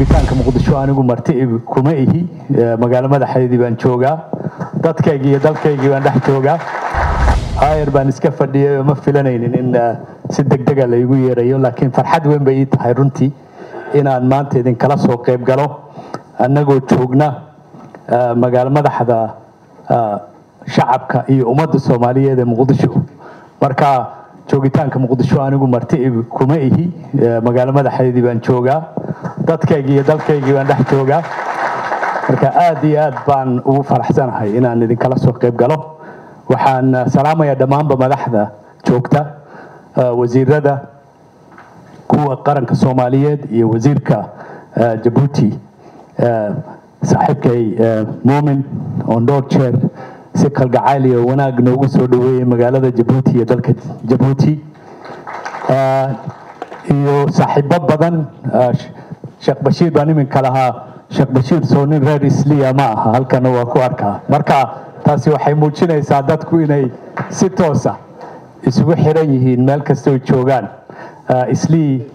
joogitaanka muqdisho anigu marti kuma ihi. Magaalo madaxeedii baan joogaa dadkaygii iyo dalkaygii baan dhex joogaa. Ayar baan iska fadhiyay oo ma filanaynin in si degdega laygu yeerayo laakiin farxad weyn bay ii tahay runtii inaan maanta idinkala soo qayb galo. Annagoo joogna magaalo madaxda shacabka iyo ummadda soomaaliyeed ee muqdisho. Marka joogitaanka muqdisho anigu marti kuma ihi. Magaalo madaxeedii baan joogaa dadkaygii iyo dalkaygii baan dhex joogaa. Marka aad iyo aad baan ugu faraxsanahay inaan idinkala soo qayb galo. Waxaan salaamayaa dhammaanba madaxda joogta wasiirada kuwa qaranka soomaaliyeed iyo wasiirka jabuuti saaxiibkay muumin oon dhowr jeer si kalgacayl iyo wanaag noogu soo dhaweeyey magaalada jabuuti iyo dalka jabuuti iyo saaxiibo badan sheekh bashiir baan iminka lahaa. Sheekh bashiir soo reer isliya ma aha. Halkana waa ku arkaa marka taasi waxay muujinaysaa dadku inay si toosa isugu xiran yihiin meel kastoo joogaan. Islii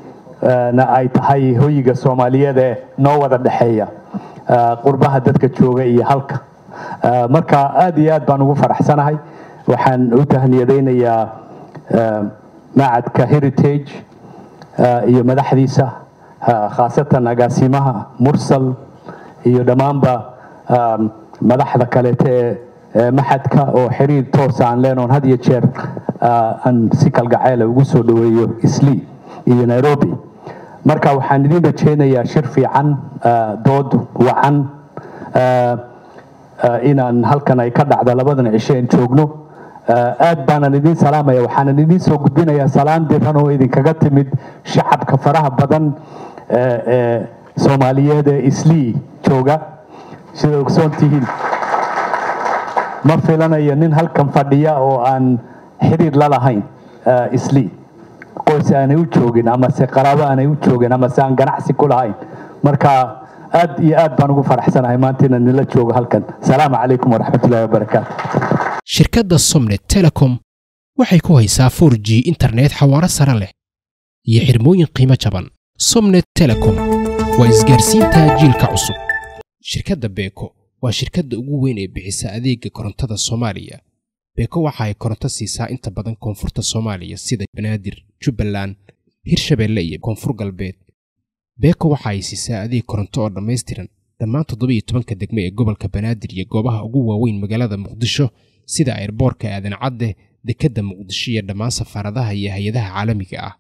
na ay tahay hoyiga soomaaliyeed ee noo wada dhexeeya. Qurbaha dadka jooga iyo halka. Marka aad iyo aad baan ugu faraxsanahay. Waxaan u tahniyadaynayaa macadka heritage iyo madaxdiisa khaasatan agaasimaha mursal iyo dhammaanba madaxda kaleete ee maxadka oo xiriir toosa aan leenoon had iyo jeer aan si kalgaceela ugu soo dhaweeyo islii iyo nairobi marka waxaan idin rajaynayaa shir fiican dood wacan inaan halkan ay ka dhacda labadan cisho aan joogno aad baanan idiin salaamaya waxaanan idiin soo gudbinayaa salaan diran oo idinkaga timid shacabka faraha badan soomaaliyeed ee islii jooga. Sida ogsoon tihiin. Ma filanayo nin halkan fadhiya oo aan xiriir la lahayn islii qoys aanay u joogin amase qaraabo aanay u joogin amase aan ganacsi ku lahayn. Marka aad iyo aad baan ugu faraxsanahay maanta inaan nila joogo halkan. Salaamu calaykum waraxmatullahi wabarakaatu shirkadda somnet telecom waxay ku haysaa 4 g internet xawaaro sare leh iyo xirmooyin qiimo jaban somnet telecom waa isgaarsiinta jiilka cusub. Shirkadda beeko waa shirkadda ugu weyn ee bixisa adeega korontada soomaaliya. Beeko waxa ay koronto siisaa inta badan koonfurta soomaaliya sida banaadir jubbaland hirshabeelle iyo koonfur galbeed. Beeko waxa ay siisaa adeeg koronto oo dhammaystiran dhammaan toddobiyo tobanka degme ee gobolka banaadir iyo goobaha ugu waaweyn magaalada muqdisho sida airboorka aadan cadde dekedda muqdisho iyo dhammaan safaaradaha iyo hay'adaha caalamiga ah